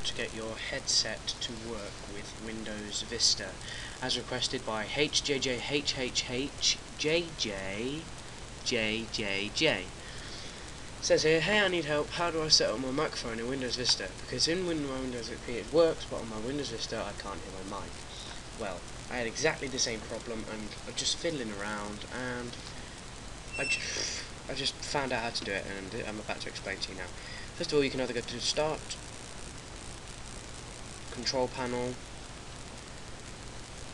how to get your headset to work with Windows Vista, as requested by HJJHHHJJJJJ. says here, hey I need help, how do I set up my microphone in Windows Vista? Because in my Windows XP it works, but on my Windows Vista I can't hear my mic. Well, I had exactly the same problem and I'm just fiddling around and I just, I just found out how to do it and I'm about to explain to you now. First of all, you can either go to Start, Control Panel,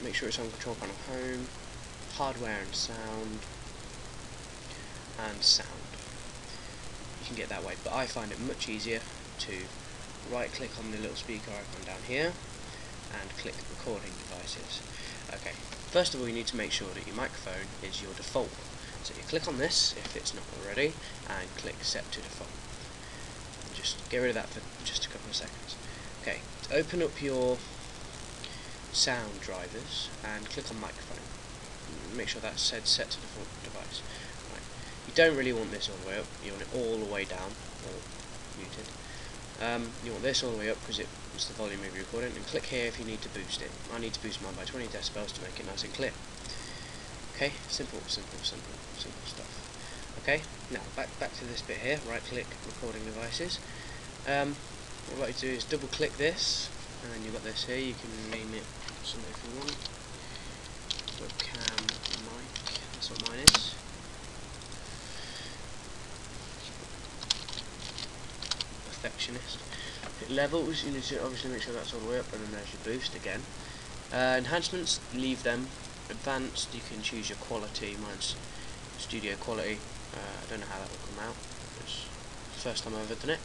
make sure it's on Control Panel Home, Hardware and Sound, and Sound. You can get that way, but I find it much easier to right click on the little speaker icon down here and click recording devices. Okay, first of all you need to make sure that your microphone is your default. So you click on this if it's not already and click set to default just get rid of that for just a couple of seconds. Okay, open up your sound drivers and click on microphone. Make sure that's set, set to default device. Right. You don't really want this all the way up, you want it all the way down, or muted. Um, you want this all the way up because it's the volume of your recording, and click here if you need to boost it. I need to boost mine by 20 decibels to make it nice and clear. Okay, simple, simple, simple, simple stuff. Okay, now back back to this bit here, right click recording devices. Um, what I'd like to do is double click this, and then you've got this here, you can name it something if you want. Webcam mic, that's what mine is. Perfectionist. Levels, you need to obviously make sure that's all the way up, and then there's your boost again. Uh, enhancements, leave them. Advanced, you can choose your quality, mine's studio quality. Uh, I don't know how that will come out. It's the first time I've ever done it.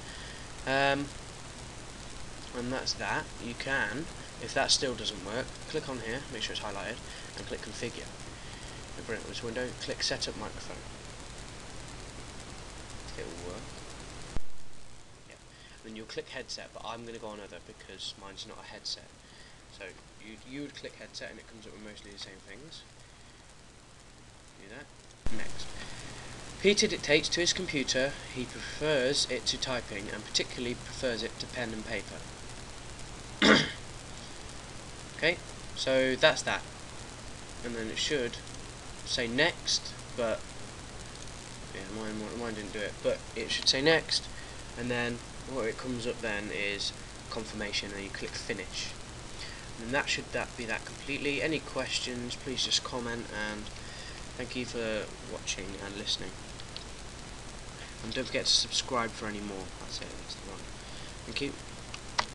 Um, and that's that. You can, if that still doesn't work, click on here, make sure it's highlighted, and click configure. And bring up this window, click setup microphone. It will work. Yeah. Then you'll click headset, but I'm going to go on other because mine's not a headset. So you you would click headset and it comes up with mostly the same things. Do that. Next. Peter dictates to his computer. He prefers it to typing and particularly prefers it to pen and paper. Okay, so that's that. And then it should say next, but yeah, mine, mine didn't do it, but it should say next, and then what it comes up then is confirmation, and you click finish. And that should that be that completely. Any questions, please just comment, and thank you for watching and listening. And don't forget to subscribe for any more. That's it. That's the one. Thank you.